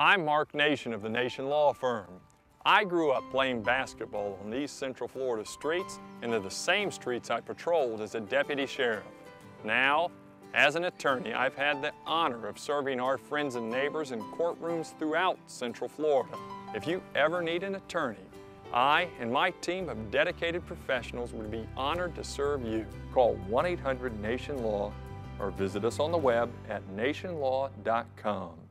I'm Mark Nation of the Nation Law Firm. I grew up playing basketball on these Central Florida streets, and they're the same streets I patrolled as a deputy sheriff. Now, as an attorney, I've had the honor of serving our friends and neighbors in courtrooms throughout Central Florida. If you ever need an attorney, I and my team of dedicated professionals would be honored to serve you. Call 1-800-NATION-LAW or visit us on the web at nationlaw.com.